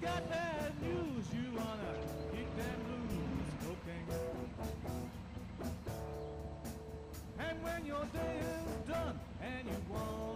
got bad news, you wanna kick that blues, cocaine. And when your day is done and you want